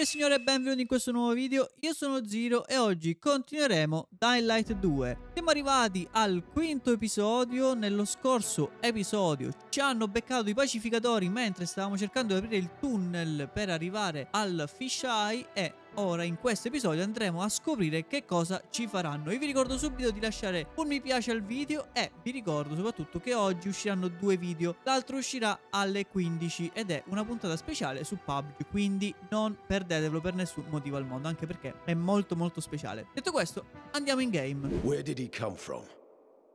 Signore e signori benvenuti in questo nuovo video, io sono Zero e oggi continueremo Dying Light 2 Siamo arrivati al quinto episodio, nello scorso episodio ci hanno beccato i pacificatori mentre stavamo cercando di aprire il tunnel per arrivare al Fish Eye e Ora in questo episodio andremo a scoprire che cosa ci faranno. Io vi ricordo subito di lasciare un mi piace al video e vi ricordo soprattutto che oggi usciranno due video. L'altro uscirà alle 15 ed è una puntata speciale su PUBG, quindi non perdetevelo per nessun motivo al mondo, anche perché è molto molto speciale. Detto questo, andiamo in game. Where did he come from?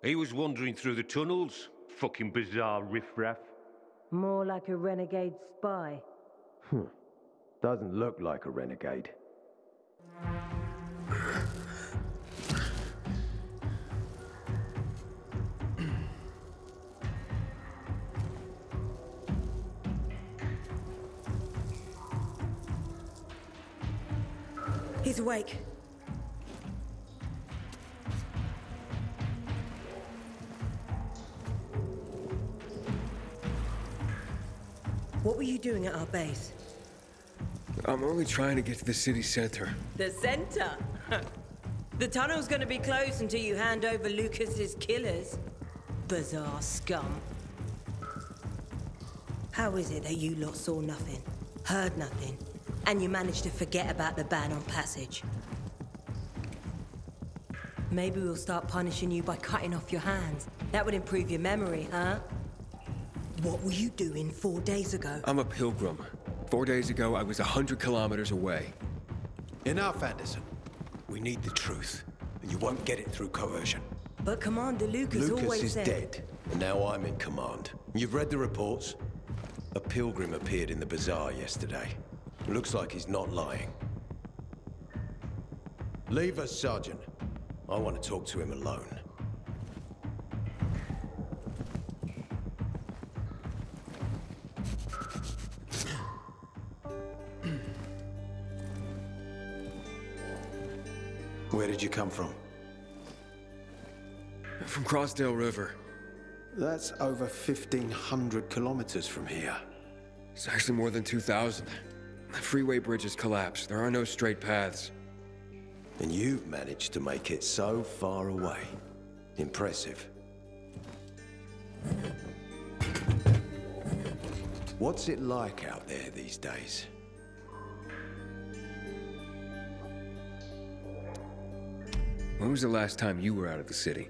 He was wandering through the tunnels. Fucking bizarre riffraff. More like a renegade spy. Doesn't look like a renegade. He's awake. What were you doing at our base? I'm only trying to get to the city center. The center. the tunnel's gonna be closed until you hand over Lucas's killers. Bizarre scum. How is it that you lot saw nothing, heard nothing, and you managed to forget about the ban on passage? Maybe we'll start punishing you by cutting off your hands. That would improve your memory, huh? What were you doing four days ago? I'm a pilgrim. Four days ago, I was a hundred kilometers away. Enough, Anderson. We need the truth, and you won't get it through coercion. But Commander Lucas, Lucas always is said... dead, and now I'm in command. You've read the reports? A pilgrim appeared in the bazaar yesterday. Looks like he's not lying. Leave us, Sergeant. I want to talk to him alone. Where did you come from? From Crossdale River. That's over 1,500 kilometers from here. It's actually more than 2,000. The freeway bridges collapsed. There are no straight paths. And you've managed to make it so far away. Impressive. What's it like out there these days? When was the last time you were out of the city?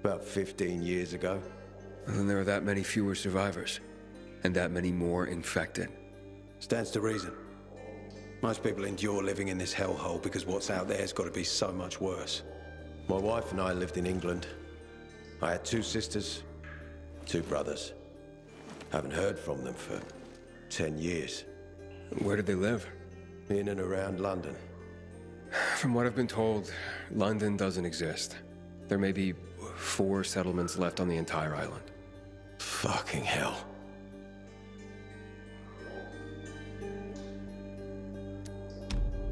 About 15 years ago. Then there are that many fewer survivors. And that many more infected. Stands to reason. Most people endure living in this hellhole because what's out there's got to be so much worse. My wife and I lived in England. I had two sisters, two brothers. Haven't heard from them for 10 years. Where did they live? In and around London. From what I've been told, London doesn't exist. There may be four settlements left on the entire island. Fucking hell.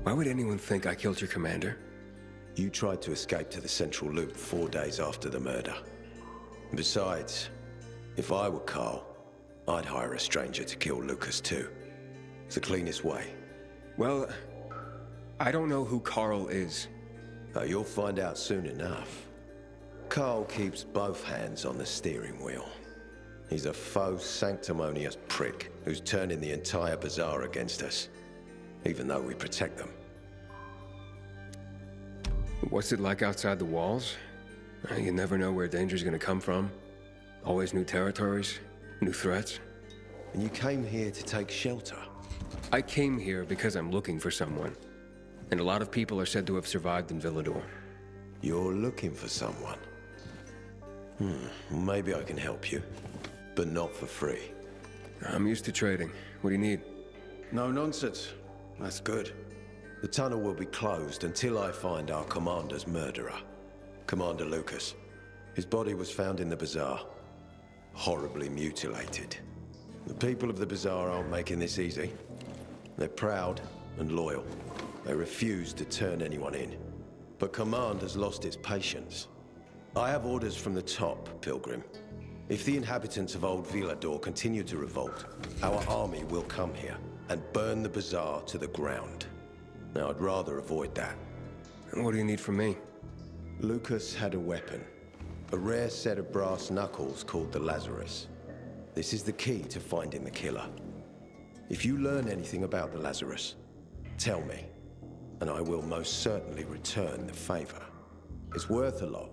Why would anyone think I killed your commander? You tried to escape to the Central Loop four days after the murder. Besides, if I were Carl, I'd hire a stranger to kill Lucas too. It's the cleanest way. Well, I don't know who Carl is. Uh, you'll find out soon enough. Carl keeps both hands on the steering wheel. He's a faux sanctimonious prick who's turning the entire bazaar against us, even though we protect them. What's it like outside the walls? Uh, You never know where danger's gonna come from. Always new territories, new threats. And you came here to take shelter. I came here because I'm looking for someone. And a lot of people are said to have survived in Villedor. You're looking for someone. Hmm, maybe I can help you, but not for free. I'm used to trading. What do you need? No nonsense. That's good. The tunnel will be closed until I find our commander's murderer, Commander Lucas. His body was found in the bazaar, horribly mutilated. The people of the bazaar aren't making this easy. They're proud and loyal. They refuse to turn anyone in. But command has lost its patience. I have orders from the top, Pilgrim. If the inhabitants of Old Villedor continue to revolt, our army will come here and burn the bazaar to the ground. Now, I'd rather avoid that. And what do you need from me? Lucas had a weapon. A rare set of brass knuckles called the Lazarus. This is the key to finding the killer. If you learn anything about the Lazarus, tell me, and I will most certainly return the favor. It's worth a lot,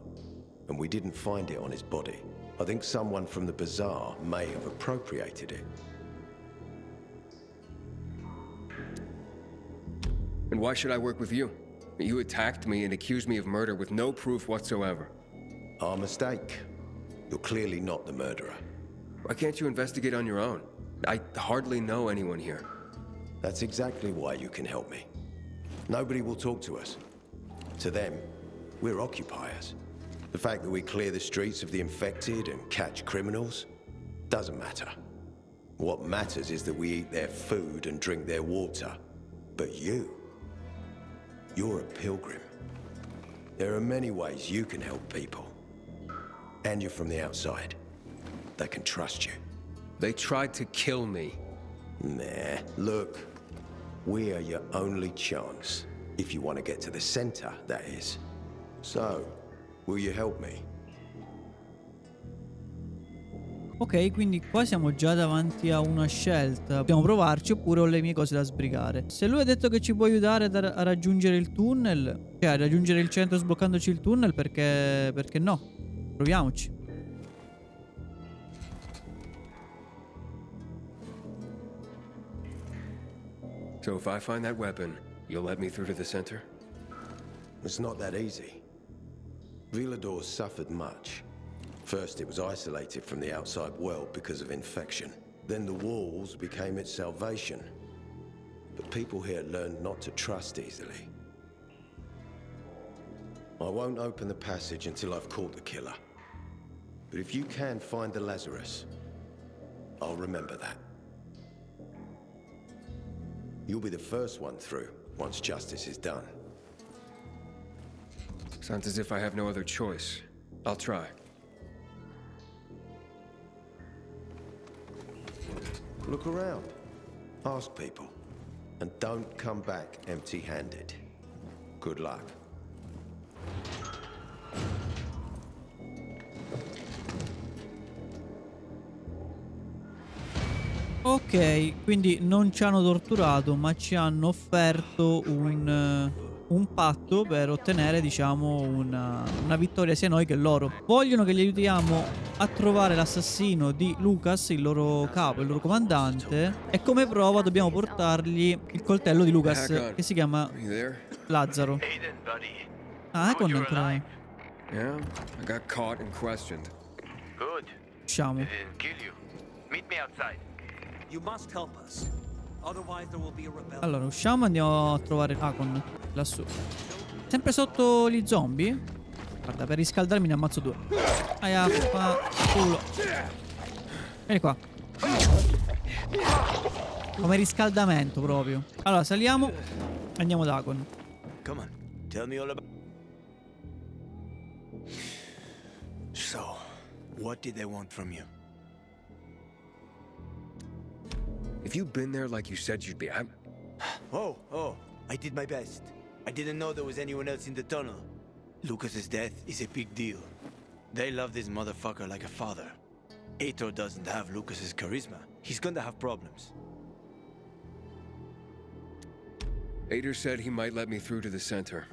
and we didn't find it on his body. I think someone from the bazaar may have appropriated it. And why should I work with you? You attacked me and accused me of murder with no proof whatsoever. Our mistake. You're clearly not the murderer. Why can't you investigate on your own? I hardly know anyone here. That's exactly why you can help me. Nobody will talk to us. To them, we're occupiers. The fact that we clear the streets of the infected and catch criminals doesn't matter. What matters is that we eat their food and drink their water. But you, you're a pilgrim. There are many ways you can help people. And you're from the outside. They can trust you. They tried to kill me. Nah, look. We are your only chance. If you want to get to the center, that is. So, will you help me? Ok, quindi qua siamo già davanti a una scelta. Dobbiamo provarci oppure ho le mie cose da sbrigare. Se lui ha detto che ci può aiutare a raggiungere il tunnel, cioè a raggiungere il centro sbloccandoci il tunnel, perché, perché no? Proviamoci. So if I find that weapon, you'll let me through to the center? It's not that easy. Villedor suffered much. First, it was isolated from the outside world because of infection. Then the walls became its salvation. But people here learned not to trust easily. I won't open the passage until I've caught the killer. But if you can find the Lazarus, I'll remember that. You'll be the first one through once justice is done. Sounds as if I have no other choice. I'll try. Look around. Ask people. And don't come back empty-handed. Good luck. Ok, quindi non ci hanno torturato, ma ci hanno offerto un, eh, un patto per ottenere, diciamo, una, una, vittoria sia noi che loro. Vogliono che li aiutiamo a trovare l'assassino di Lucas, il loro capo, il loro comandante. E come prova dobbiamo portargli il coltello di Lucas, che si chiama Lazzaro. Ah, ecco ancora. Yeah, I got caught and questioned. Good. You. Meet me outside. Allora, usciamo e andiamo a trovare Akon lassù. Sempre sotto gli zombie? Guarda, per riscaldarmi ne ammazzo due. Aia, fa culo. Vieni qua. Come riscaldamento proprio. Allora, saliamo e andiamo da Akon. Come on, tell me all about. So, what did they want from you? If you'd been there like you said you'd be, I'm... Oh, oh, I did my best. I didn't know there was anyone else in the tunnel. Lucas's death is a big deal. They love this motherfucker like a father. Aitor doesn't have Lucas's charisma. He's gonna have problems. Aitor said he might let me through to the center.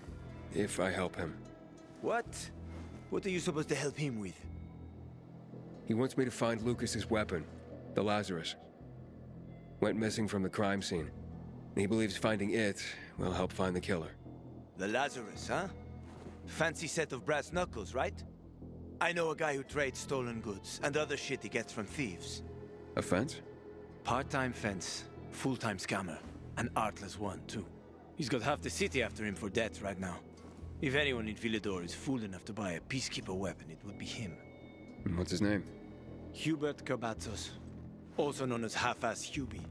If I help him. What? What are you supposed to help him with? He wants me to find Lucas's weapon, the Lazarus. Went missing from the crime scene. He believes finding it will help find the killer. The Lazarus, huh? Fancy set of brass knuckles, right? I know a guy who trades stolen goods and other shit he gets from thieves. A fence? Part-time fence, full-time scammer. An artless one, too. He's got half the city after him for debt right now. If anyone in Villedor is fool enough to buy a peacekeeper weapon, it would be him. What's his name? Hubert Kabatzos, also known as Half-Ass Hubie.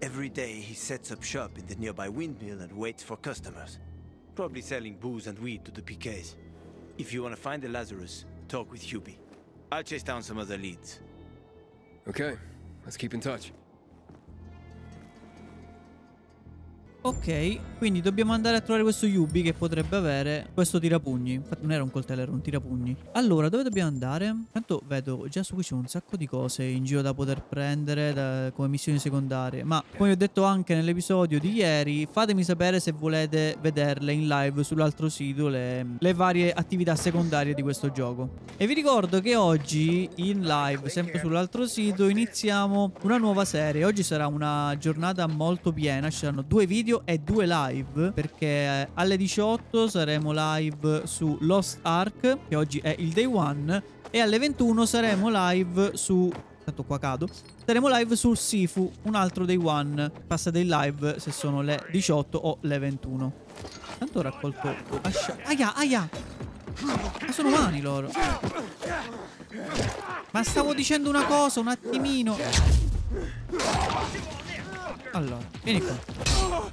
Every day he sets up shop in the nearby windmill and waits for customers. Probably selling booze and weed to the PKs. If you want to find the Lazarus, talk with Hubie. I'll chase down some other leads. Okay, let's keep in touch. Ok, quindi dobbiamo andare a trovare questo Yubi che potrebbe avere questo tirapugni. Infatti non era un coltello, era un tirapugni. Allora, dove dobbiamo andare? Tanto vedo già su qui c'è un sacco di cose in giro da poter prendere da- come missioni secondarie. Ma come ho detto anche nell'episodio di ieri, fatemi sapere se volete vederle in live sull'altro sito le, le varie attività secondarie di questo gioco. E vi ricordo che oggi in live, sempre sull'altro sito, iniziamo una nuova serie. Oggi sarà una giornata molto piena, ci saranno due video e due live, perché eh, alle 18 saremo live su Lost Ark, che oggi è il day one, e alle 21 saremo live su... Tanto qua cado. Saremo live su Sifu, un altro day one. Passate in live se sono le 18 o le 21. Tanto ho raccolto... ascia- Aia, aia! Ma sono umani loro. Ma stavo dicendo una cosa, un attimino. Allora, vieni qua.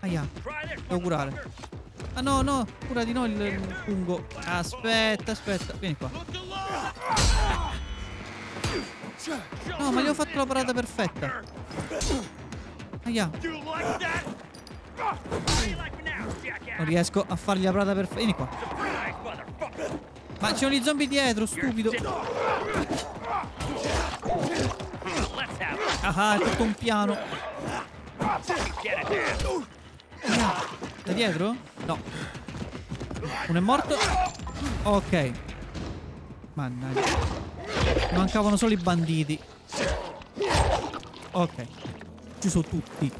Aia, devo curare. Ah no, no, cura di no il, fungo. Aspetta, aspetta, vieni qua. No, ma gli ho fatto la parata perfetta. Aia. Non riesco a fargli la parata perfetta. Vieni qua. Ma c'erano gli zombie dietro, stupido. Ah, è tutto un piano. Da dietro? No. Uno è morto. Ok. Mannaggia. Mancavano solo i banditi. Ok. Ci sono tutti.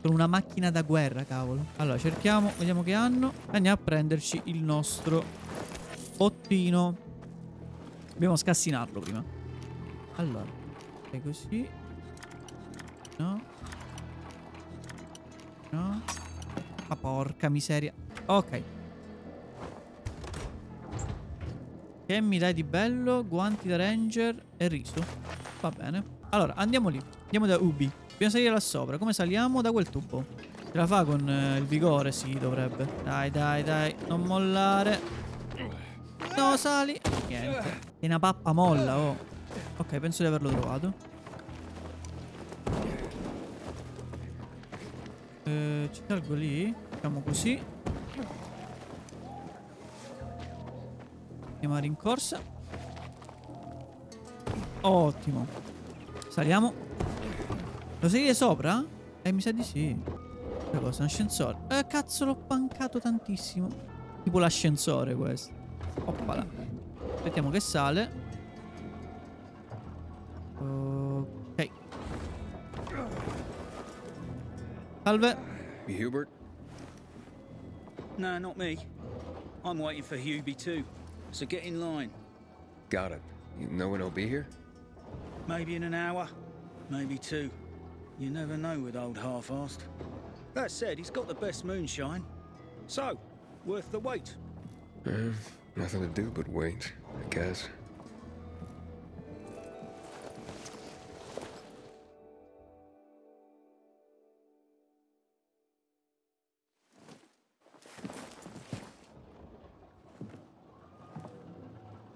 Sono una macchina da guerra, cavolo. Allora, cerchiamo, vediamo che hanno. Andiamo a prenderci il nostro bottino. Dobbiamo scassinarlo prima. Allora. Fai così. No. No. Ma porca miseria. Ok. Che mi dai di bello? Guanti da ranger e riso. Va bene. Allora, andiamo lì. Andiamo da Ubi. Dobbiamo salire là sopra. Come saliamo? Da quel tubo. Ce la fa con eh, il vigore? Sì, dovrebbe. Dai, dai, dai. Non mollare. No, sali. Niente. È una pappa molla, oh. Ok, penso di averlo trovato. Eh, ci salgo lì. Facciamo così. Andiamo a rincorsa. Ottimo. Saliamo. Lo salire sopra? Eh, mi sa di sì. Che cosa? Un ascensore? Eh, cazzo, l'ho pancato tantissimo. Tipo l'ascensore questo. Oppala. Aspettiamo che sale. Ok. Salve. Hubert? No, not me. I'm waiting for Hubie too. So get in line. Got it. You know when he'll be here? Maybe in an hour, maybe two. You never know with old half-assed. That said, he's got the best moonshine. So, worth the wait. Eh, nothing to do but wait, I guess.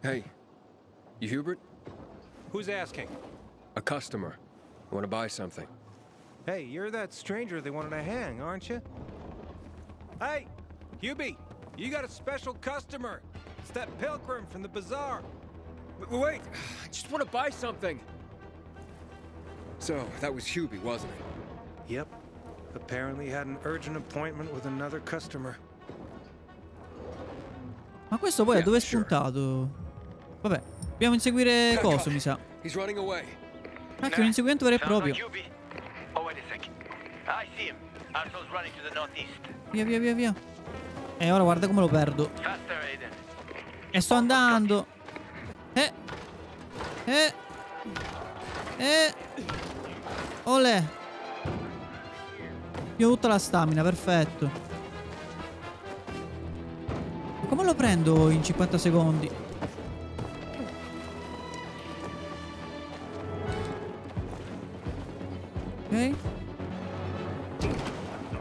Hey, you Hubert? Who's asking? A customer. I want to buy something. Hey, you're that stranger they wanted to hang, aren't you? Hey, Hubie, you got a special customer. It's that pilgrim from the bazaar. W- wait, I just want to buy something. So, that was Hubie, wasn't it? Yep. Apparently had an urgent appointment with another customer. Ma questo poi a Yeah, dove è sure. Vabbè, dobbiamo inseguire coso, mi sa. Away. Cacchio, un inseguimento vero e proprio. Oh. Via, via, via, via. E ora guarda come lo perdo. E sto andando. Eh. Eh. Eh. Olè. Io ho tutta la stamina, perfetto. Come lo prendo in 50 secondi?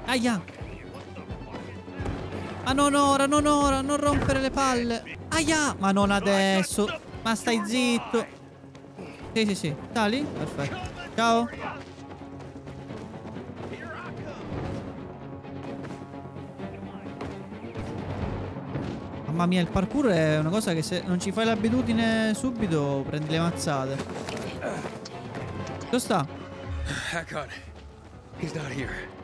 Aia. Ma non ora, non ora, non rompere le palle. Aia. Ma non adesso. Ma stai zitto. Sì, sì, sì. Sali? Perfetto. Ciao. Mamma mia, il parkour è una cosa che se non ci fai l'abitudine subito prendi le mazzate. Dove sta? Hakon, he's not here.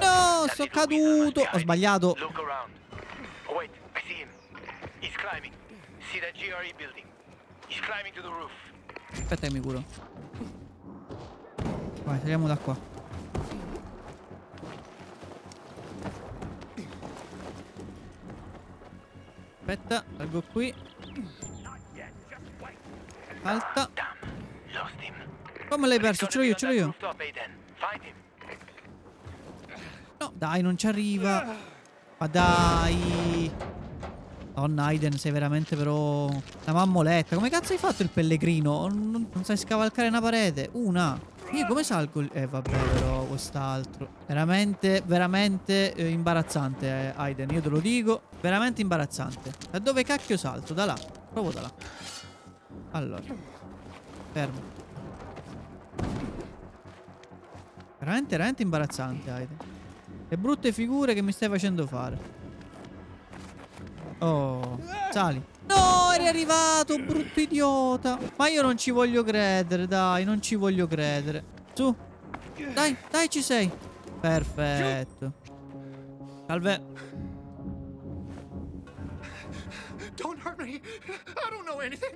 No, sono caduto. Ho sbagliato. Look around. Wait, I see him. He's climbing. See that GRE building? He's climbing to the roof. Aspetta che mi curo. Vai, saliamo da qua. Aspetta, salgo qui. Alta. Come l'hai perso? Ce l'ho io, ce l'ho io. Find him. No, dai, non ci arriva. Ma dai. Donna Aiden, sei veramente però una mammoletta. Come cazzo hai fatto il pellegrino? Non, non sai scavalcare una parete? Una. Io come salgo? Eh vabbè però quest'altro. Veramente, veramente eh, imbarazzante eh, Aiden. Io te lo dico. Veramente imbarazzante. Da dove cacchio salto? Da là. Proprio da là. Allora. Fermo. Veramente, veramente imbarazzante Aiden. Le brutte figure che mi stai facendo fare. Oh, sali. No, eri arrivato, brutto idiota. Ma io non ci voglio credere, dai, non ci voglio credere. Su. Dai, dai, ci sei. Perfetto. Salve. Don't hurt me. I don't know anything.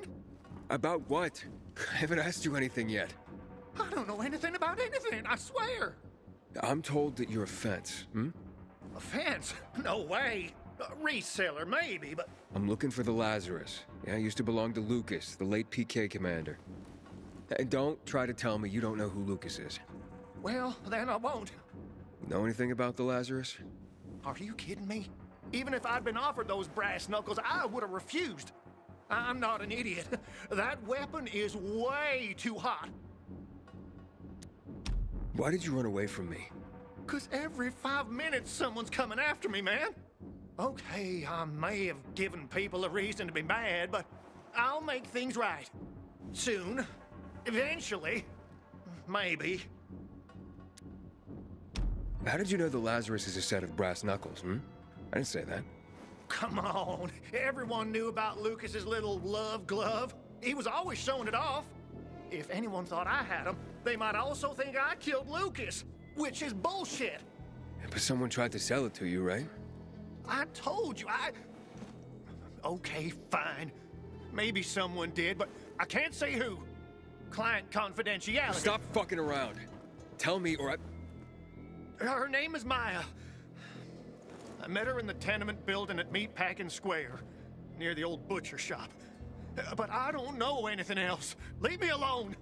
About what? I haven't asked you anything yet. I don't know anything about anything, I swear. I'm told that you're a fence, hmm? A fence? No way. A reseller, maybe, but I'm looking for the Lazarus. Yeah, used to belong to Lucas, the late PK commander. And don't try to tell me you don't know who Lucas is. well, then I won't. Know anything about the Lazarus? Are you kidding me? Even if I'd been offered those brass knuckles, I would have refused. I'm not an idiot. That weapon is way too hot. Why did you run away from me? Cause every five minutes someone's coming after me, man. Okay, I may have given people a reason to be mad, but I'll make things right. Soon. Eventually. Maybe. How did you know the Lazarus is a set of brass knuckles, hmm? I didn't say that. Come on. Everyone knew about Lucas's little love glove. He was always showing it off. If anyone thought I had him, they might also think I killed Lucas, which is bullshit. But someone tried to sell it to you, right? I told you, I. Okay, fine. Maybe someone did, but I can't say who. Client confidentiality. Stop fucking around. Tell me or I... Her name is Maya. I met her in the tenement building at Meatpacking Square, near the old butcher shop. But I don't know anything else. Leave me alone.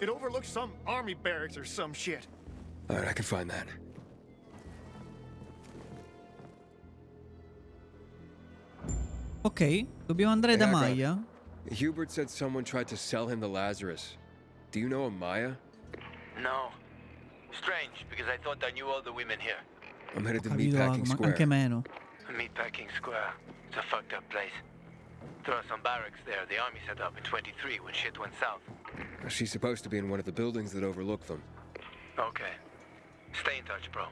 It overlooks some army barracks or some shit. All right, I can find that. Ok, dobbiamo andare da Ecco. Maya. Hubert said someone tried to sell him the Lazarus. Do you know a Maya? No. Strange, because I thought I knew all the women here. I'm headed to Meatpacking Square. anche meno. Meatpacking Square. It's a fucked up place. There are some barracks there the army set up in 23 when shit went south. She's supposed to be in one of the buildings that overlook them. Okay. Stay in touch, bro.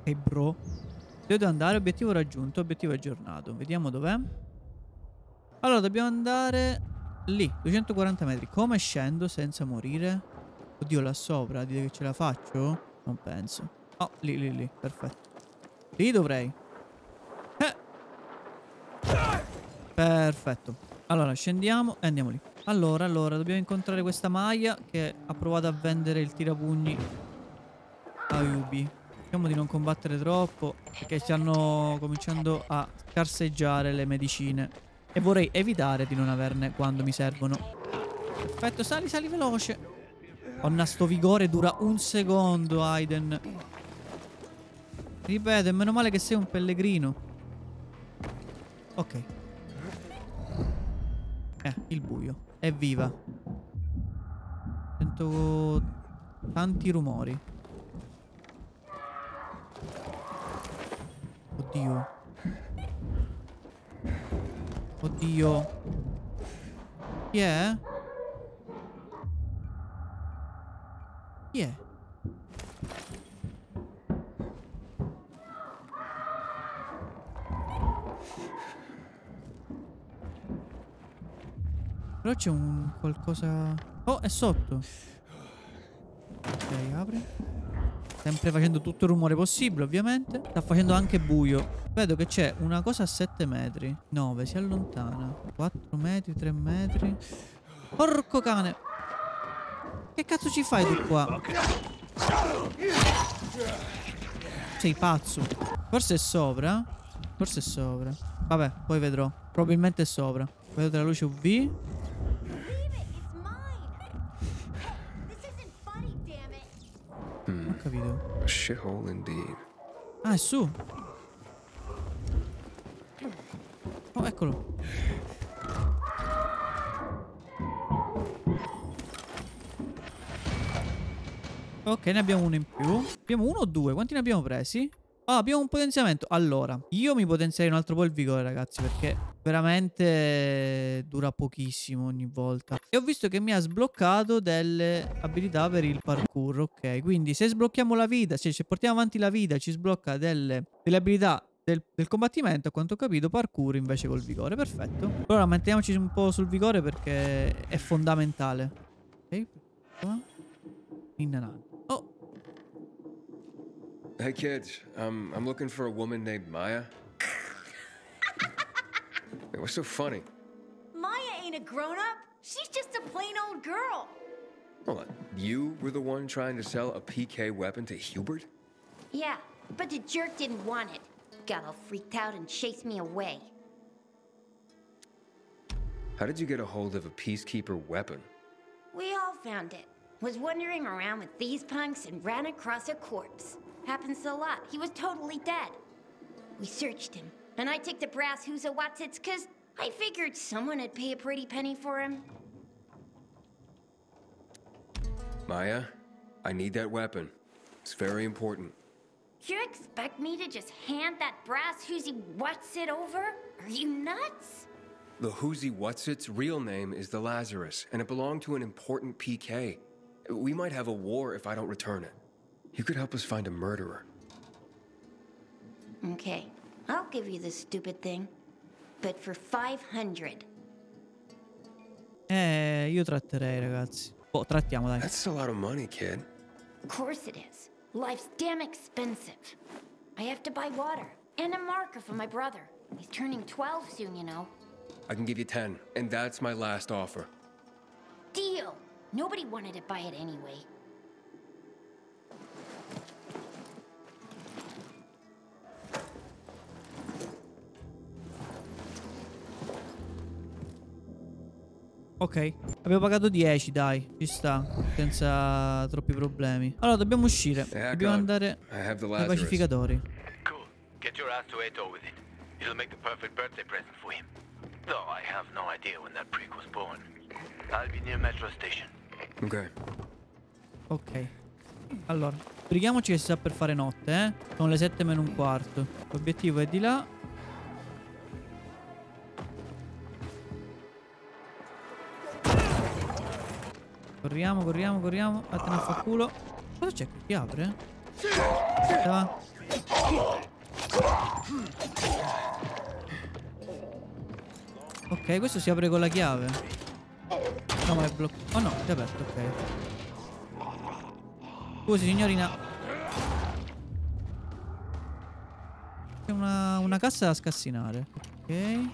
Ok, bro. Dove devo andare? Obiettivo raggiunto, obiettivo aggiornato. Vediamo dov'è. Allora, dobbiamo andare lì, 240 metri. Come scendo senza morire? Oddio, là sopra, dite che ce la faccio? Non penso. Oh, lì, lì, lì, perfetto. Lì dovrei. Eh. Perfetto. Allora, scendiamo e andiamo lì. Allora, allora, dobbiamo incontrare questa Maya che ha provato a vendere il tirapugni a Yubi. Cerchiamo di non combattere troppo perché stanno cominciando a scarseggiare le medicine. E vorrei evitare di non averne quando mi servono. Perfetto, sali, sali veloce. Onna, sto vigore dura un secondo, Aiden. Ripeto, meno male che sei un pellegrino. Ok. Eh, il buio. Evviva. Sento tanti rumori. Oddio. Oddio. Chi è? Chi è? Però c'è un qualcosa... Oh, è sotto. Ok, apri. Sempre facendo tutto il rumore possibile, ovviamente. Sta facendo anche buio. Vedo che c'è una cosa a 7 metri. 9, si allontana. 4 metri, 3 metri. Porco cane. Che cazzo ci fai tu qua? Sei pazzo. Forse è sopra. Forse è sopra. Vabbè, poi vedrò. Probabilmente è sopra. Vedo della luce UV. Leave it. It's mine. This isn't funny, damn it. Hmm. Ho capito. A shithole indeed. Ah, è su. Oh, eccolo. Ok, ne abbiamo uno in più. Abbiamo uno o due? Quanti ne abbiamo presi? Ah, abbiamo un potenziamento. Allora, io mi potenzierei un altro po' il vigore, ragazzi, perché veramente dura pochissimo ogni volta. E ho visto che mi ha sbloccato delle abilità per il parkour, ok? Quindi se sblocchiamo la vita, cioè se portiamo avanti la vita, ci sblocca delle, delle abilità del, del combattimento, a quanto ho capito, parkour invece col vigore. Perfetto. Allora manteniamoci un po' sul vigore perché è fondamentale. Ok. Innanante. Hey kids, um, I'm looking for a woman named Maya. Hey, What's so funny? Maya ain't a grown up. She's just a plain old girl. Hold on. You were the one trying to sell a PK weapon to Hubert? Yeah, but the jerk didn't want it. Got all freaked out and chased me away. How did you get a hold of a peacekeeper weapon? We all found it. Was wandering around with these punks and ran across a corpse. Happens a lot. He was totally dead. We searched him, and I took the brass who's a Watsits cause I figured someone would pay a pretty penny for him. Maya, I need that weapon. It's very important. You expect me to just hand that brass who's he what's it over? Are you nuts? The Whoozy Whatsit's real name is the Lazarus, and it belonged to an important PK. We might have a war if I don't return it. You could help us find a murderer. Okay, I'll give you this stupid thing. But for 500. eh, io tratterei, ragazzi. Oh, trattiamo, dai. That's a lot of money, kid. Of course it is. Life's damn expensive. I have to buy water and a marker for my brother. He's turning 12 soon, you know. I can give you 10, and that's my last offer. Deal! Nobody wanted to buy it anyway. Ok, abbiamo pagato 10, dai, ci sta, senza troppi problemi. Allora, dobbiamo uscire, Yeah, dobbiamo God. andare ai pacificatori. Cool. Get your ass to Eto with it. It'll make the perfect birthday present for him. Though I have no idea when that prick was born. I'll be near Metro Station. Okay. Ok. Allora, sbrighiamoci che si sta per fare notte, eh. Sono le 7 meno un quarto. L'obiettivo è di là. Corriamo, corriamo, corriamo. Vattene a fa culo. Cosa c'è qui? Chi apre? Va? Ok, questo si apre con la chiave. No, ma è bloccato. Oh no, è aperto, ok. Scusi, signorina. C'è una, una cassa da scassinare. Ok.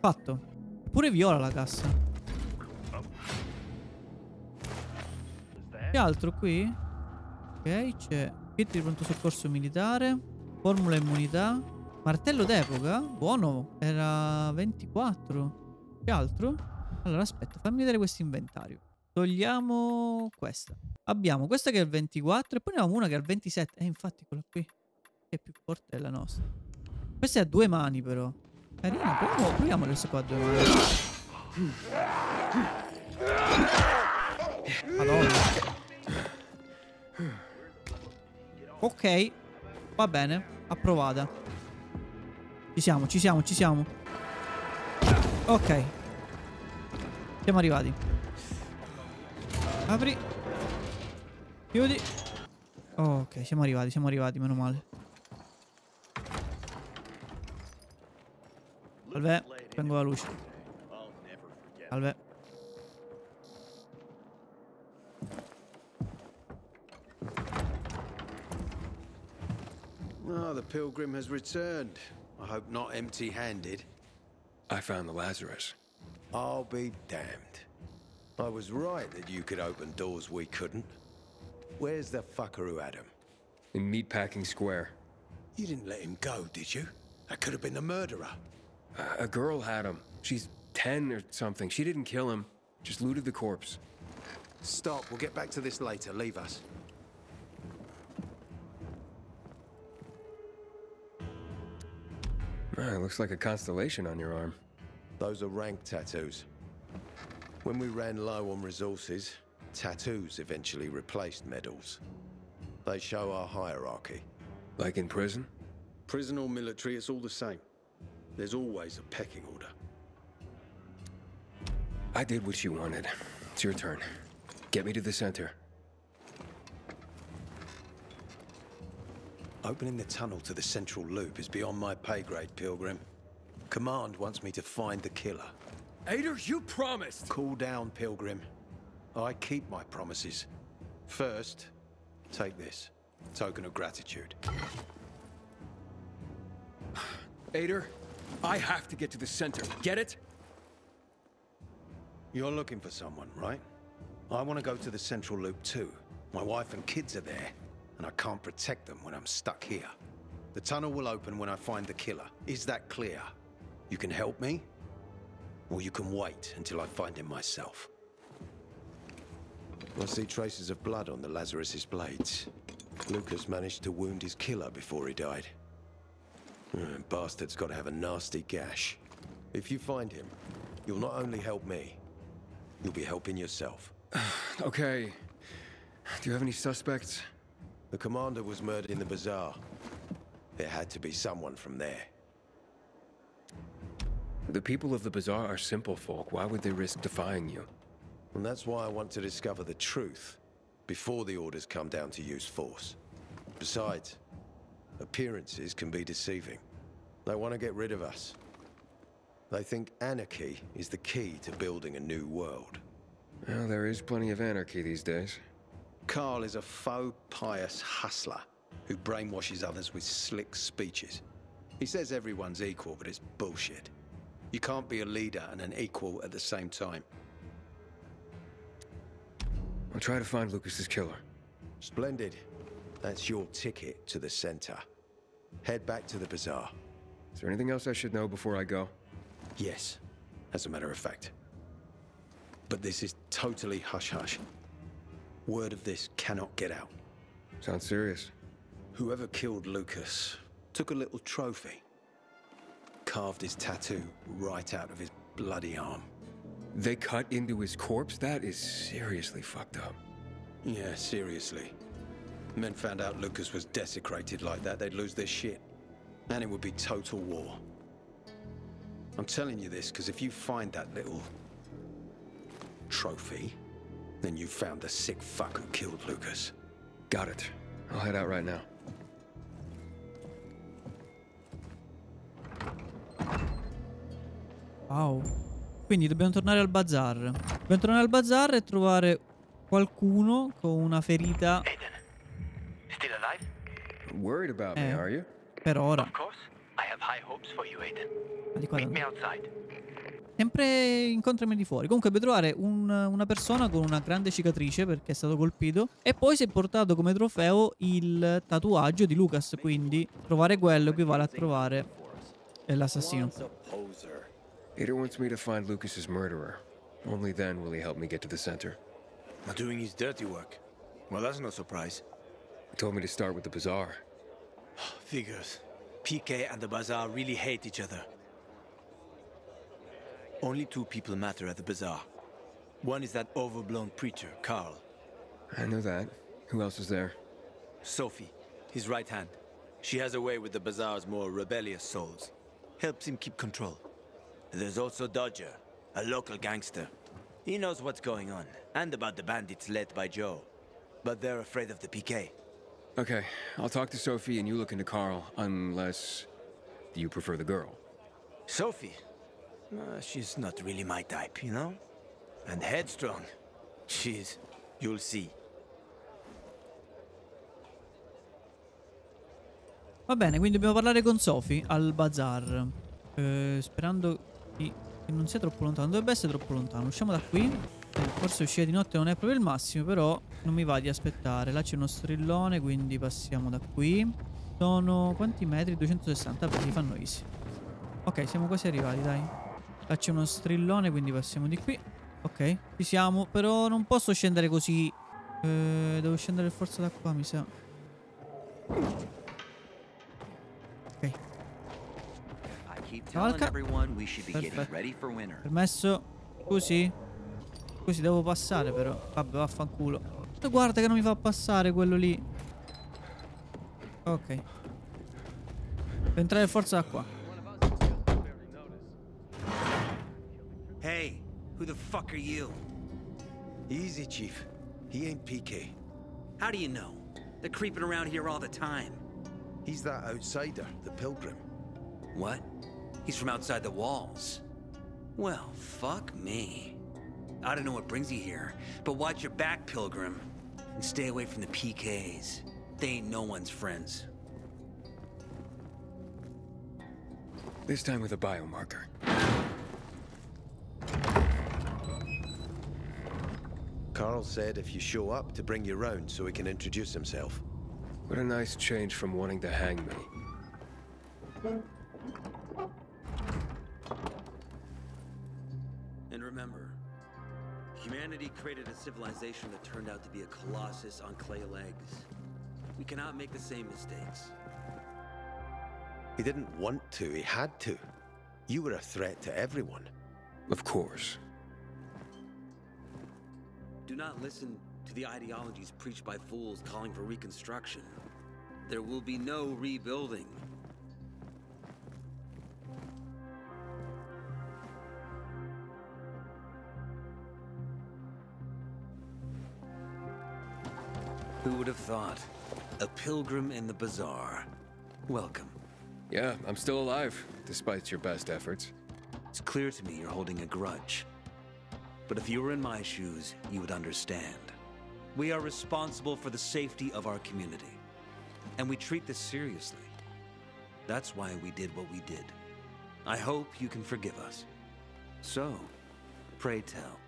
Fatto. Pure viola la cassa. Che altro qui? Ok, c'è kit di pronto soccorso militare. Formula immunità. Martello d'epoca? Buono. Era 24. Che altro? Allora aspetta, fammi vedere questo inventario. Togliamo questa. Abbiamo questa che è il 24 e poi ne abbiamo una che è il 27. E infatti quella qui è più forte della nostra. Questa è a due mani però. Carina, proviamo, proviamo adesso qua a due mani. Madonna. Ok. Va bene. Approvata. Ci siamo, ci siamo, ci siamo. Ok. Siamo arrivati. Apri. Chiudi. ok, siamo arrivati, siamo arrivati, meno male. Salve, spengo la luce. Salve. Pilgrim has returned. I hope not empty-handed. I found the Lazarus. I'll be damned. I was right that you could open doors we couldn't. Where's the fucker who had him? In Meatpacking Square. You didn't let him go, did you? That could have been the murderer. A girl had him. She's 10 or something. She didn't kill him, just looted the corpse. Stop. We'll get back to this later. Leave us. Ah, looks like a constellation on your arm. Those are rank tattoos. When we ran low on resources, tattoos eventually replaced medals. They show our hierarchy. Like in prison? Prison or military, it's all the same. There's always a pecking order. I did what you wanted. It's your turn. Get me to the center. Opening the tunnel to the central loop is beyond my pay grade, Pilgrim. Command wants me to find the killer. Aitor, you promised! Cool down, Pilgrim. I keep my promises. First, take this. Token of gratitude. Aitor, I have to get to the center. Get it? You're looking for someone, right? I want to go to the central loop too. My wife and kids are there, and I can't protect them when I'm stuck here. The tunnel will open when I find the killer. Is that clear? You can help me, or you can wait until I find him myself. I see traces of blood on the Lazarus's blades. Lucas managed to wound his killer before he died. Bastard's got to have a nasty gash. If you find him, you'll not only help me, you'll be helping yourself. okay. Do you have any suspects? The commander was murdered in the bazaar. There had to be someone from there. The people of the bazaar are simple folk. Why would they risk defying you? And that's why I want to discover the truth before the orders come down to use force. Besides, appearances can be deceiving. They want to get rid of us. They think anarchy is the key to building a new world. Well, there is plenty of anarchy these days. Carl is a faux pious hustler who brainwashes others with slick speeches. He says everyone's equal, but it's bullshit. You can't be a leader and an equal at the same time. I'll try to find Lucas's killer. Splendid. That's your ticket to the center. Head back to the bazaar. Is there anything else I should know before I go? Yes, as a matter of fact. But this is totally hush-hush. Word of this cannot get out. Sounds serious. Whoever killed Lucas took a little trophy. Carved his tattoo right out of his bloody arm. They cut into his corpse? That is seriously fucked up. Yeah, seriously. Men found out Lucas was desecrated like that, they'd lose their shit. And it would be total war. I'm telling you this because if you find that little trophy, then you found the sick fuck who killed Lucas. Got it. I'll head out right now. Wow. Quindi dobbiamo tornare al bazar. Dobbiamo tornare al bazar e trovare qualcuno con una ferita. Still alive? Worried about Eh. me, are you? Per ora. Of course. I have high hopes for you, Aiden. Meet me outside. Sempre incontrami di fuori. Comunque dobbiamo trovare un- una persona con una grande cicatrice perché è stato colpito. E poi si è portato come trofeo il tatuaggio di Lucas. Quindi trovare quello equivale a trovare l'assassino. Ader wants me to find Lucas's murderer. Only then will he help me get to the center. Doing his dirty work. Well, that's no surprise. He told me to start with the bazaar. Figures. PK and the Bazaar really hate each other. Only two people matter at the Bazaar. One is that overblown preacher, Carl. I know that. Who else is there? Sophie, his right hand. She has a way with the Bazaar's more rebellious souls. Helps him keep control. There's also Dodger, a local gangster. He knows what's going on, and about the bandits led by Joe. But they're afraid of the PK. Okay, I'll talk to Sophie and you look into Carl, unless you prefer the girl. Sophie? Uh, she's not really my type, you know? And headstrong. She's... You'll see. Va bene, quindi dobbiamo parlare con Sophie al bazar. Eh, sperando che non sia troppo lontano. Dovrebbe essere troppo lontano. Usciamo da qui. Eh, forse uscire di notte non è proprio il massimo, però non mi va di aspettare. Là c'è uno strillone, quindi passiamo da qui. Sono quanti metri? 260. Vabbè, li fanno easy. Ok, siamo quasi arrivati, dai. Là c'è uno strillone, quindi passiamo di qui. Ok, ci siamo. Però non posso scendere così. Eh, devo scendere forza da qua, mi sa. Ok. Cavalca. Perfetto. Permesso. Scusi. Scusi, devo passare però. Vabbè, vaffanculo. Guarda che non mi fa passare quello lì. Ok. Devo entrare forza da qua. Hey, who the fuck are you? Easy, Chief. He ain't PK. How do you know? They're creeping around here all the time. He's that outsider, the pilgrim. What? He's from outside the walls. Well, fuck me. I don't know what brings you here, but watch your back, Pilgrim. And stay away from the PKs. They ain't no one's friends. This time with a biomarker. Carl said if you show up to bring you round so he can introduce himself. What a nice change from wanting to hang me. And remember, humanity created a civilization that turned out to be a colossus on clay legs. We cannot make the same mistakes. He didn't want to, he had to. You were a threat to everyone. Of course. Do not listen to the ideologies preached by fools calling for reconstruction. There will be no rebuilding. Who would have thought? A pilgrim in the bazaar. Welcome. Yeah, I'm still alive, despite your best efforts. It's clear to me you're holding a grudge. But if you were in my shoes, you would understand. We are responsible for the safety of our community. And we treat this seriously. That's why we did what we did. I hope you can forgive us. So, pray tell,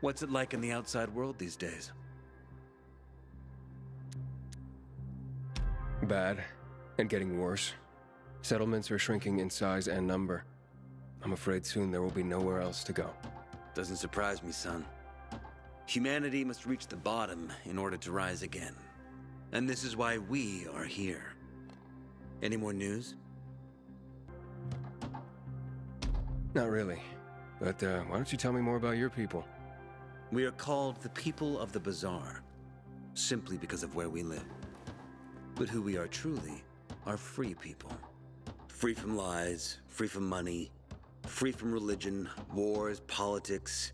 what's it like in the outside world these days? Bad, and getting worse. Settlements are shrinking in size and number. I'm afraid soon there will be nowhere else to go. Doesn't surprise me, son. Humanity must reach the bottom in order to rise again. And this is why we are here. Any more news? Not really. But uh, why don't you tell me more about your people? We are called the people of the bazaar, simply because of where we live. But who we are truly are free people. Free from lies, free from money, free from religion, wars, politics,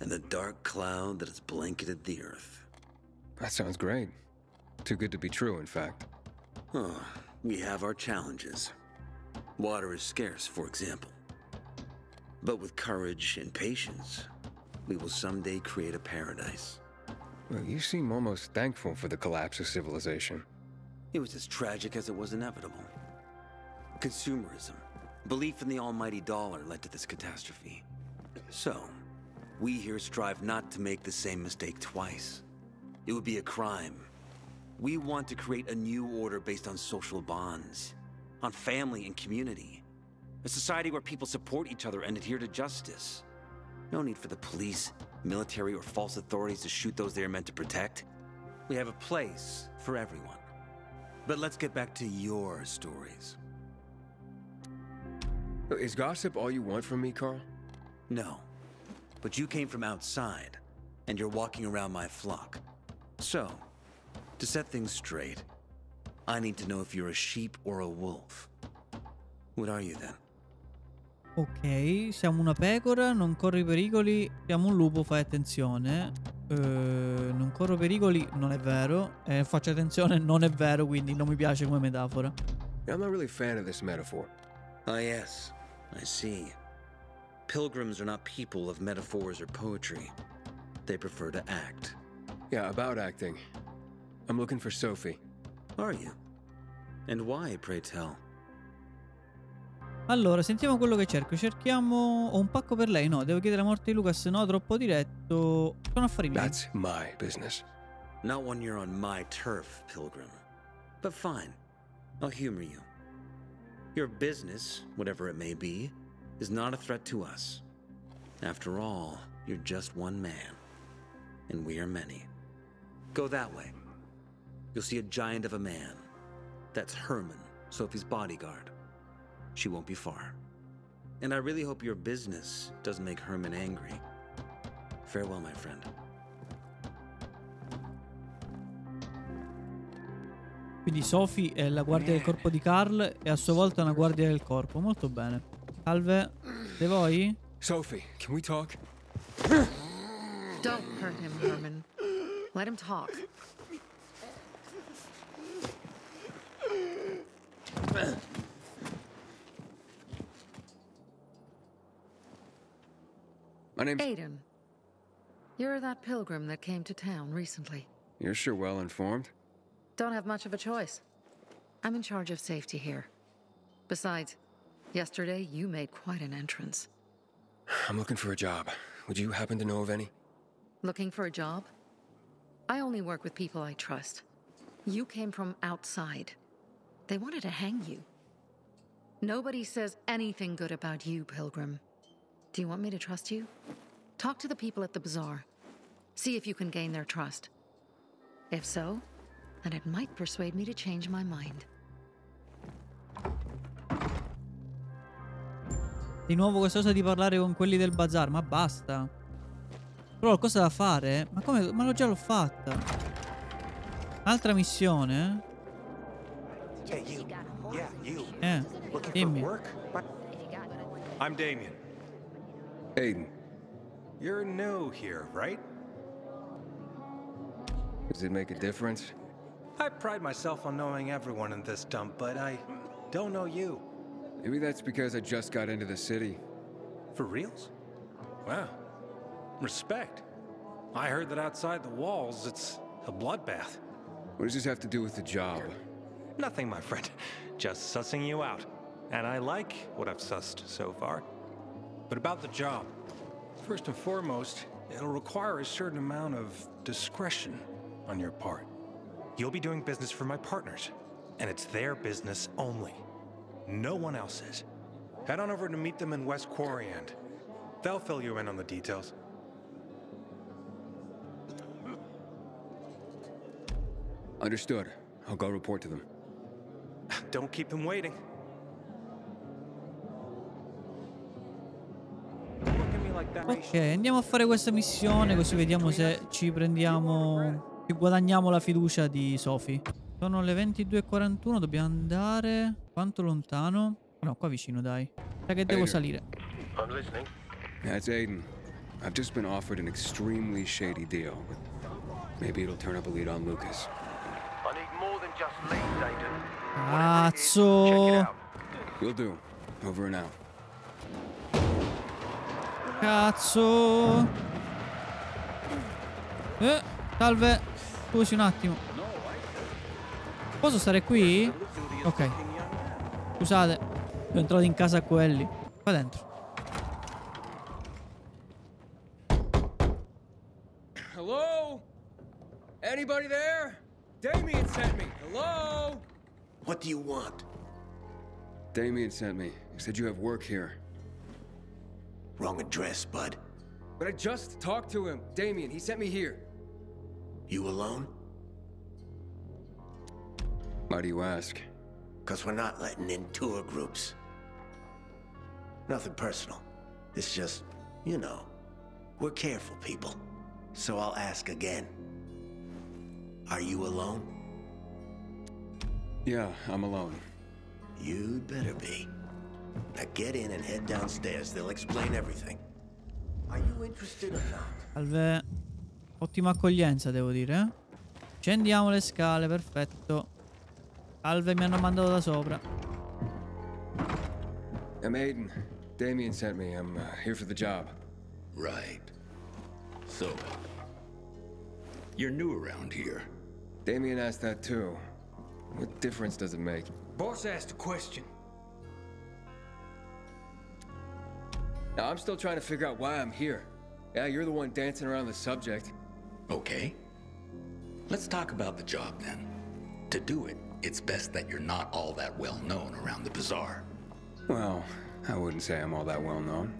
and the dark cloud that has blanketed the earth. That sounds great. Too good to be true, in fact. Oh, we have our challenges. Water is scarce, for example. But with courage and patience, we will someday create a paradise. Well, you seem almost thankful for the collapse of civilization. It was as tragic as it was inevitable. Consumerism, belief in the almighty dollar led to this catastrophe. So, we here strive not to make the same mistake twice. It would be a crime. We want to create a new order based on social bonds, on family and community. A society where people support each other and adhere to justice. No need for the police, military, or false authorities to shoot those they are meant to protect. We have a place for everyone. But let's get back to your stories. Is gossip all you want from me, Carl? No. But you came from outside, and you're walking around my flock. So, to set things straight, I need to know if you're a sheep or a wolf. What are you then? Ok, siamo una pecora, non corri pericoli. Siamo un lupo, fai attenzione. Eh, non corro pericoli, non è vero. Eh, faccio attenzione, non è vero, quindi non mi piace come metafora. I'm not really a fan of this metaphor. Ah, yes. I see. Pilgrims are not people of metaphors or poetry. They prefer to act. Yeah, about acting. I'm looking for Sophie. Are you? And why, pray tell? Allora, sentiamo quello che cerco. Cerchiamo... Ho un pacco per lei. No, devo chiedere la morte di Lucas. No, troppo diretto. Sono affari miei. That's my business. Not when you're on my turf, Pilgrim. But fine. I'll humor you. Your business, whatever it may be, is not a threat to us. After all, you're just one man. And we are many. Go that way. You'll see a giant of a man. That's Herman, Sophie's bodyguard. She won't be far. And I really hope your business doesn't make Herman angry. Farewell, my friend. Quindi Sophie è la guardia del corpo di Carl e a sua volta una guardia del corpo. Molto bene. Salve, sei voi? Sophie, can we talk? Don't hurt him, Herman. Let him talk. My name's... Aiden. You're that pilgrim that came to town recently. You're sure well informed. Don't have much of a choice. I'm in charge of safety here. Besides, yesterday you made quite an entrance. I'm looking for a job. Would you happen to know of any? Looking for a job? I only work with people I trust. You came from outside. They wanted to hang you. Nobody says anything good about you, Pilgrim. Do you want me to trust you? Talk to the people at the bazaar. See if you can gain their trust. If so, then it might persuade me to change my mind. Di nuovo questa cosa di parlare con quelli del bazar, ma basta. Però ho cosa da fare? Ma come? Ma l'ho già l'ho fatta. Altra missione? Hey, you. Yeah, you. Eh, Looking dimmi. for work? What? I'm Damien. Aiden, You're new here, right? does it make a difference? I pride myself on knowing everyone in this dump, but I don't know you. Maybe that's because I just got into the city. For reals? Wow. Respect. I heard that outside the walls, it's a bloodbath. What does this have to do with the job? Nothing, my friend. Just sussing you out. And I like what I've sussed so far. But about the job. First and foremost, it'll require a certain amount of discretion on your part. You'll be doing business for my partners, and it's their business only. No one else's. Head on over to meet them in West Quarryend. They'll fill you in on the details. Understood. I'll go report to them. Don't keep them waiting. Ok, andiamo a fare questa missione così vediamo se ci prendiamo... Ci guadagniamo la fiducia di Sophie. Sono le 22.41, dobbiamo andare... Quanto lontano? No, qua vicino dai. Sa che devo salire. I'm listening. Aiden. I've just been offered an extremely shady deal. Maybe it'll turn up a lead on Lucas. I need more than just leads, Aiden. Cazzo! Will do. Over and out. Cazzo! Eh, salve. Scusi un attimo. Posso stare qui? Ok. Scusate. Sono entrato in casa a quelli. Qua dentro. Hello? Anybody there? Damien sent me. Hello? What do you want? Damien sent me. He said you have work here. Wrong address, bud. But I just talked to him. Damien, he sent me here. You alone? Why do you ask? Because we're not letting in tour groups. Nothing personal. It's just, you know, we're careful people. So I'll ask again. Are you alone? Yeah, I'm alone. You'd better be. Now get in and head downstairs. They'll explain everything. Are you interested or not? Salve. Ottima accoglienza, devo dire. eh. Scendiamo le scale, perfetto. Salve, mi hanno mandato da sopra. I'm Aiden. Damien sent me. I'm uh, here for the job. Right. So, you're new around here. Damien asked that too. What difference does it make? Boss asked a question. Now, I'm still trying to figure out why I'm here. Yeah, you're the one dancing around the subject. Okay. Let's talk about the job then. To do it, it's best that you're not all that well known around the bazaar. Well, I wouldn't say I'm all that well known.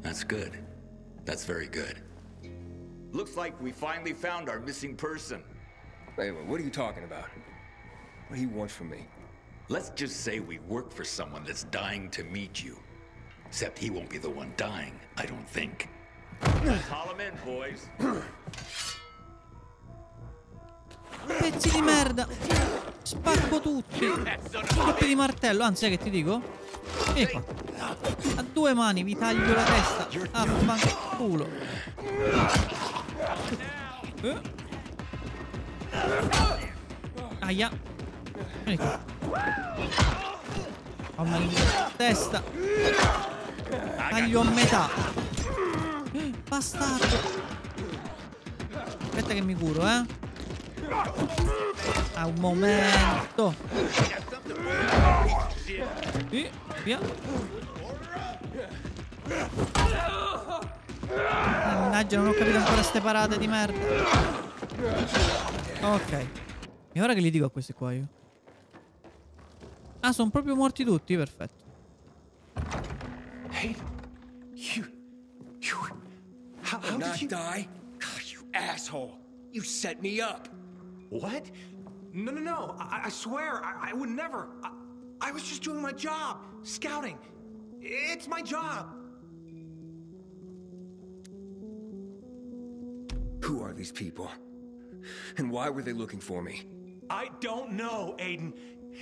That's good. That's very good. Looks like we finally found our missing person. Wait, what are you talking about? What do you want from me? Let's just say we work for someone that's dying to meet you. Except he won't be the one dying, I don't think. Let's haul him in, boys. Pezzi di merda! Spacco tutti! Colpi di martello, anzi, sai che ti dico? Vieni qua. A due mani vi taglio la testa. Affanculo. Eh. Aia. Vieni qua. Mamma mia, testa. Taglio a metà. Bastardo. Aspetta che mi curo, eh. A un momento. Sì, via. Mannaggia, non ho capito ancora ste parate di merda. Ok. E ora che gli dico a questi qua io? Ah, sono proprio morti tutti, perfetto. Hey, how, Not did you die? God, you asshole! You set me up. What? No, no, no! I, I swear, I, I would never. I, I was just doing my job, scouting. It's my job. Who are these people? And why were they looking for me? I don't know, Aiden.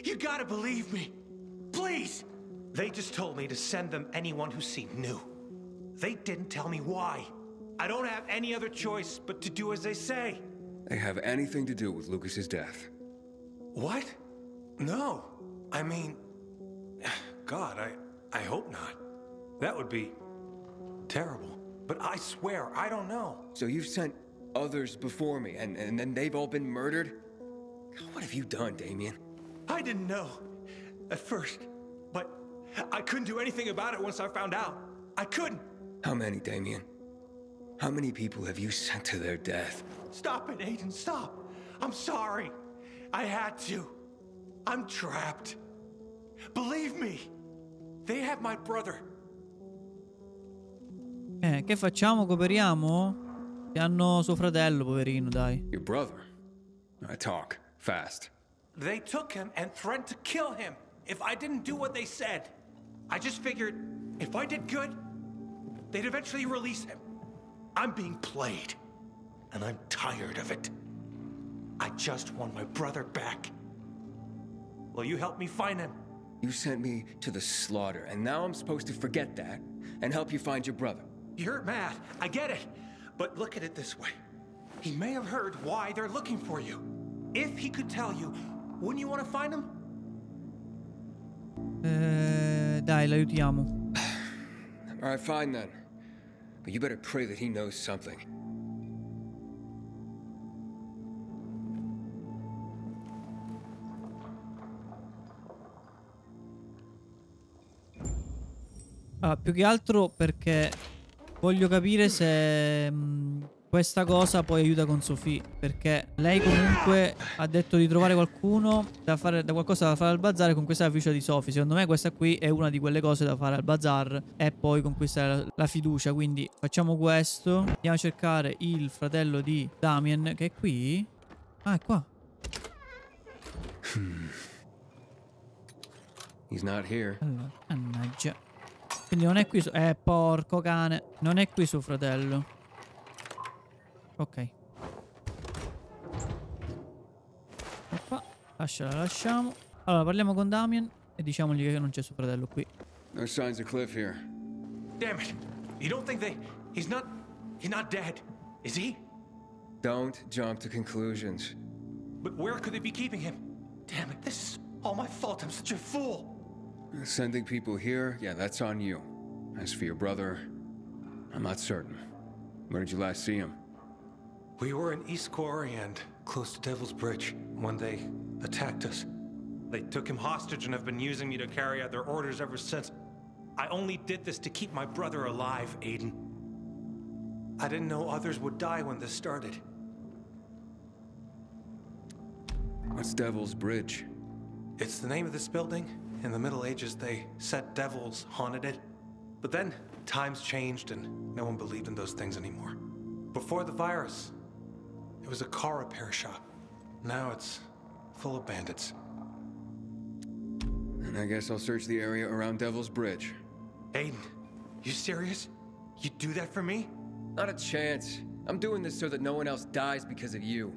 You gotta believe me. Please! They just told me to send them anyone who seemed new. They didn't tell me why. I don't have any other choice but to do as they say. They have anything to do with Lucas's death. What? No. I mean, God, I I hope not. That would be terrible. But I swear, I don't know. So you've sent others before me, and, and then they've all been murdered? What have you done, Damien? I didn't know at first, but I couldn't do anything about it once I found out. I couldn't. How many, Damien? How many people have you sent to their death? Stop it, Aiden, stop. I'm sorry. I had to. I'm trapped. Believe me, they have my brother. Eh, che facciamo? Cooperiamo? Che hanno suo fratello, poverino, dai. Your brother? I talk. Fast. They took him and threatened to kill him if I didn't do what they said. I just figured if I did good, they'd eventually release him. I'm being played, and I'm tired of it. I just want my brother back. Will you help me find him? You sent me to the slaughter, and now I'm supposed to forget that and help you find your brother. You're mad. I get it. But look at it this way. He may have heard why they're looking for you. If he could tell you, wouldn't you want to find him? Eh, dai, l'aiutiamo. All right, fine then. But you better pray that he knows something. Ah, più che altro perché voglio capire se mh, questa cosa poi aiuta con Sofì. Perché lei comunque ha detto di trovare qualcuno da fare da qualcosa da fare al bazar e conquistare la fiducia di Sofì. Secondo me questa qui è una di quelle cose da fare al bazar e poi conquistare la, la fiducia. Quindi facciamo questo. Andiamo a cercare il fratello di Damien che è qui. Ah, è qua. He's not here. Allora, mannaggia. Quindi non è qui su... Eh, porco cane. Non è qui suo fratello. Ok. E qua. Lasciala, lasciamo. Allora, parliamo con Damien e diciamogli che non c'è suo fratello qui. No signs of Cliff here. Damn it. You don't think they. He's not. He's not dead, is he? Don't jump to conclusions. But where could they be keeping him? Damn it, this is all my fault. I'm such a fool. Sending people here, yeah, that's on you. As for your brother, I'm not certain. Where did you last see him? We were in East Quarry and close to Devil's Bridge when they attacked us. They took him hostage and have been using me to carry out their orders ever since. I only did this to keep my brother alive, Aiden. I didn't know others would die when this started. What's Devil's Bridge? It's the name of this building. In the Middle Ages, they said devils haunted it. But then, times changed and no one believed in those things anymore. Before the virus, it was a car repair shop. Now it's full of bandits. And I guess I'll search the area around Devil's Bridge. Aiden, you serious? You do that for me? Not a chance. I'm doing this so that no one else dies because of you.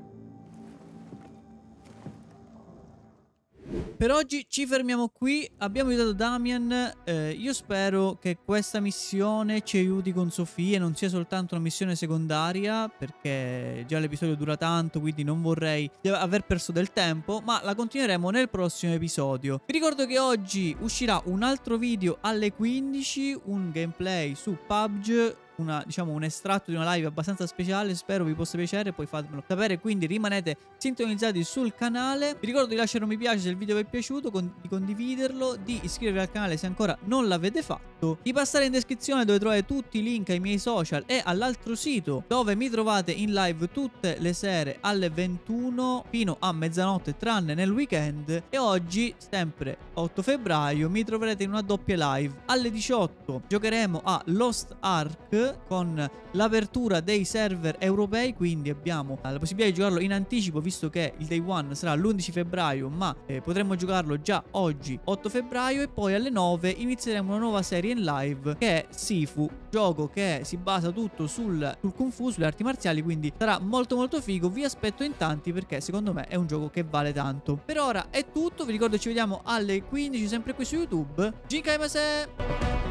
Per oggi ci fermiamo qui, abbiamo aiutato Damian, eh, io spero che questa missione ci aiuti con Sofia e non sia soltanto una missione secondaria perché già l'episodio dura tanto quindi non vorrei aver perso del tempo ma la continueremo nel prossimo episodio. Vi ricordo che oggi uscirà un altro video alle 15, un gameplay su PUBG una, diciamo, un estratto di una live abbastanza speciale. Spero vi possa piacere. Poi fatemelo sapere. Quindi rimanete sintonizzati sul canale. Vi ricordo di lasciare un mi piace se il video vi è piaciuto, con, di condividerlo, di iscrivervi al canale se ancora non l'avete fatto, di passare in descrizione dove trovate tutti i link ai miei social e all'altro sito dove mi trovate in live tutte le sere alle 21 fino a mezzanotte tranne nel weekend e oggi sempre 8 febbraio mi troverete in una doppia live alle 18 giocheremo a Lost Ark con l'apertura dei server europei, quindi abbiamo la possibilità di giocarlo in anticipo visto che il day one sarà l'11 febbraio, ma eh, potremmo giocarlo già oggi 8 febbraio e poi alle 9 inizieremo una nuova serie in live che è Sifu, gioco che si basa tutto sul, sul Kung Fu, sulle arti marziali, quindi sarà molto molto figo, vi aspetto in tanti perché secondo me è un gioco che vale tanto. Per ora è tutto, vi ricordo ci vediamo alle 15 sempre qui su YouTube. Jinkai Mase!